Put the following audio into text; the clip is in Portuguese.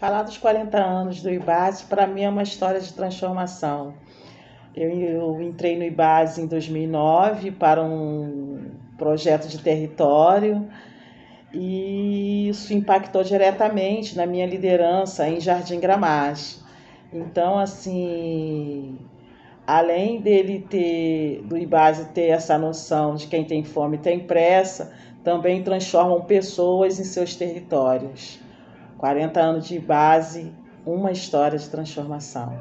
Falar dos 40 anos do IBASE, para mim, é uma história de transformação. Eu, eu entrei no IBASE em 2009 para um projeto de território e isso impactou diretamente na minha liderança em Jardim Gramage. Então, assim, além dele ter, do IBASE ter essa noção de quem tem fome tem pressa, também transformam pessoas em seus territórios. 40 anos de base, uma história de transformação.